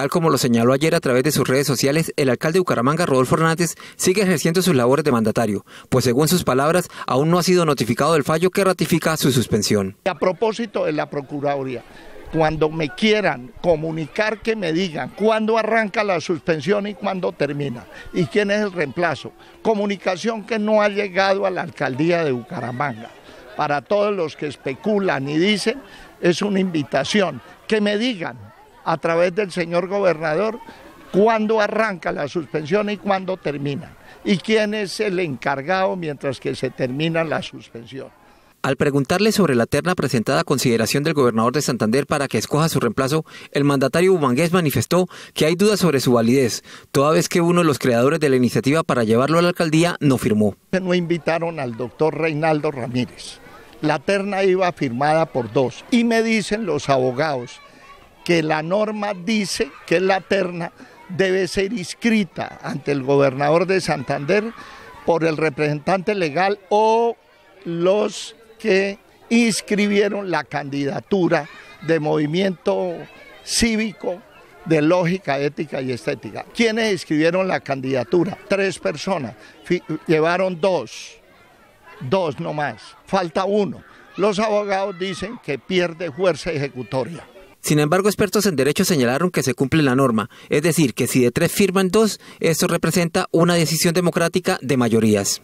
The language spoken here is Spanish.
Tal como lo señaló ayer a través de sus redes sociales, el alcalde de Bucaramanga, Rodolfo Hernández, sigue ejerciendo sus labores de mandatario, pues según sus palabras, aún no ha sido notificado del fallo que ratifica su suspensión. A propósito de la Procuraduría, cuando me quieran comunicar que me digan cuándo arranca la suspensión y cuándo termina y quién es el reemplazo. Comunicación que no ha llegado a la alcaldía de Bucaramanga. Para todos los que especulan y dicen, es una invitación que me digan a través del señor gobernador cuándo arranca la suspensión y cuándo termina. Y quién es el encargado mientras que se termina la suspensión. Al preguntarle sobre la terna presentada a consideración del gobernador de Santander para que escoja su reemplazo, el mandatario bumangués manifestó que hay dudas sobre su validez, toda vez que uno de los creadores de la iniciativa para llevarlo a la alcaldía no firmó. No invitaron al doctor Reinaldo Ramírez. La terna iba firmada por dos y me dicen los abogados que la norma dice que la terna debe ser inscrita ante el gobernador de Santander por el representante legal o los que inscribieron la candidatura de movimiento cívico de lógica, ética y estética. ¿Quiénes escribieron la candidatura? Tres personas. llevaron dos, dos nomás. Falta uno. Los abogados dicen que pierde fuerza ejecutoria. Sin embargo, expertos en derecho señalaron que se cumple la norma, es decir, que si de tres firman dos, esto representa una decisión democrática de mayorías.